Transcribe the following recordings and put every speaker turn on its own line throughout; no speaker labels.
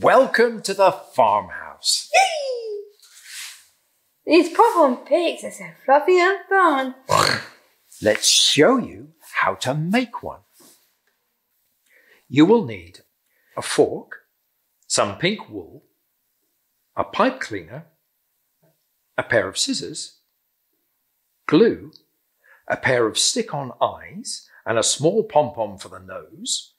Welcome to the farmhouse.
These pom pigs are so fluffy and fun.
Let's show you how to make one. You will need a fork, some pink wool, a pipe cleaner, a pair of scissors, glue, a pair of stick-on eyes, and a small pom-pom for the nose,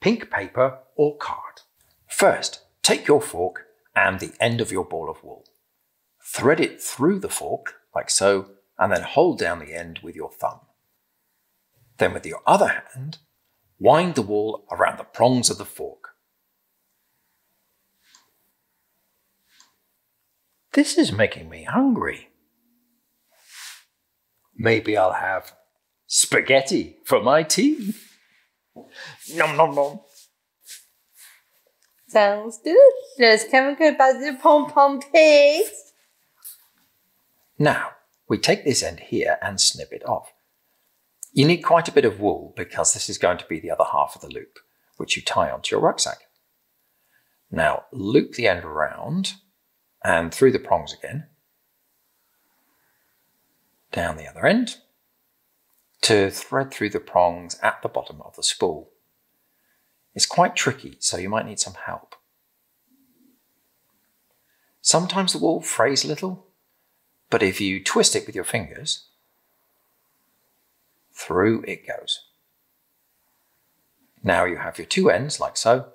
pink paper or card. First, take your fork and the end of your ball of wool. Thread it through the fork, like so, and then hold down the end with your thumb. Then with your other hand, wind the wool around the prongs of the fork. This is making me hungry. Maybe I'll have spaghetti for my tea. Nom nom nom.
Sounds delicious. Can we go back to the pom pom pigs?
Now, we take this end here and snip it off. You need quite a bit of wool because this is going to be the other half of the loop, which you tie onto your rucksack. Now, loop the end around and through the prongs again, down the other end, to thread through the prongs at the bottom of the spool. It's quite tricky, so you might need some help. Sometimes the wool frays a little, but if you twist it with your fingers, through it goes. Now you have your two ends like so.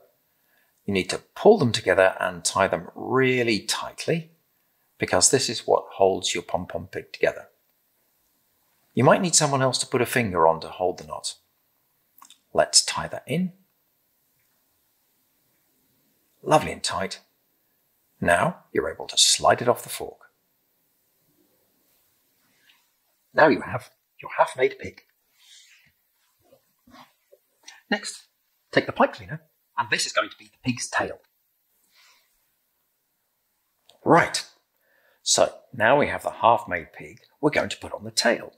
You need to pull them together and tie them really tightly because this is what holds your pom-pom pig together. You might need someone else to put a finger on to hold the knot. Let's tie that in. Lovely and tight. Now you're able to slide it off the fork. Now you have your half-made pig. Next, take the pipe cleaner, and this is going to be the pig's tail. Right, so now we have the half-made pig, we're going to put on the tail.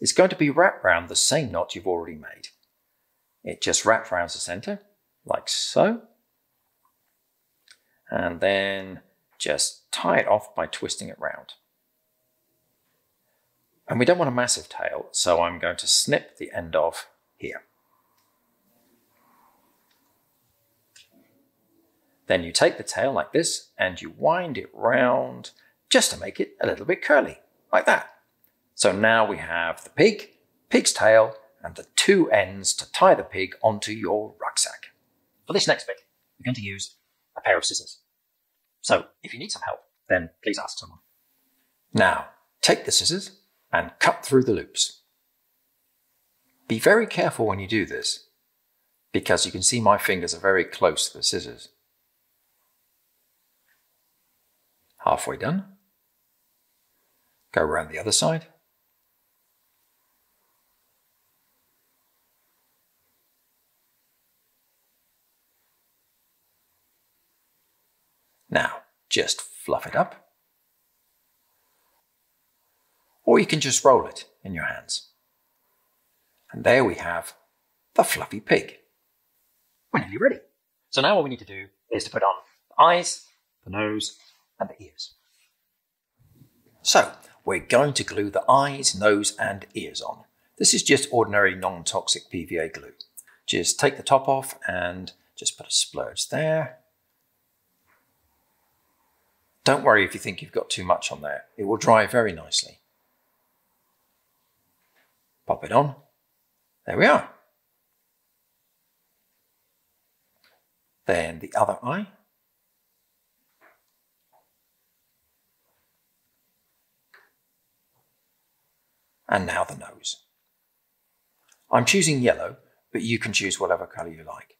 It's going to be wrapped round the same knot you've already made. It just wraps around the center, like so. And then just tie it off by twisting it round. And we don't want a massive tail, so I'm going to snip the end off here. Then you take the tail like this and you wind it round just to make it a little bit curly, like that. So now we have the pig, pig's tail, and the two ends to tie the pig onto your rucksack. For this next bit, we're going to use a pair of scissors. So if you need some help, then please ask someone. Now, take the scissors and cut through the loops. Be very careful when you do this, because you can see my fingers are very close to the scissors. Halfway done. Go around the other side. Now, just fluff it up. Or you can just roll it in your hands. And there we have the fluffy pig. We're nearly ready. So now what we need to do is to put on the eyes, the nose, and the ears. So we're going to glue the eyes, nose, and ears on. This is just ordinary non-toxic PVA glue. Just take the top off and just put a splurge there. Don't worry if you think you've got too much on there. It will dry very nicely. Pop it on. There we are. Then the other eye. And now the nose. I'm choosing yellow, but you can choose whatever colour you like.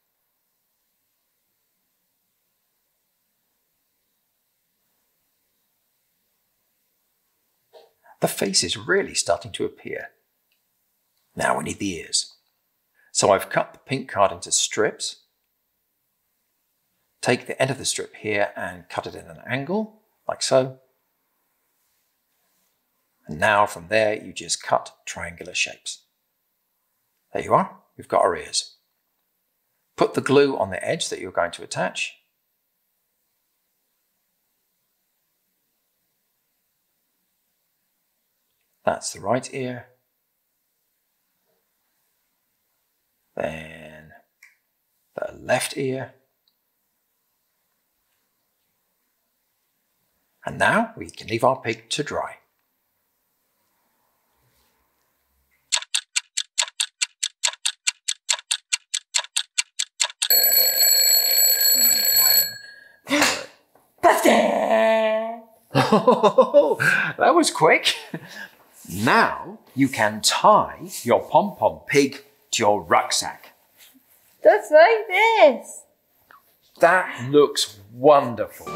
The face is really starting to appear. Now we need the ears. So I've cut the pink card into strips. Take the end of the strip here and cut it in an angle, like so. And now from there, you just cut triangular shapes. There you are. We've got our ears. Put the glue on the edge that you're going to attach. That's the right ear. Then the left ear. And now we can leave our pig to dry. that was quick. Now you can tie your pom pom pig to your rucksack.
Just like this.
That looks wonderful.